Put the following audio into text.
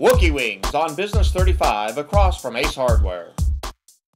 Wookie Wings on Business 35 across from Ace Hardware.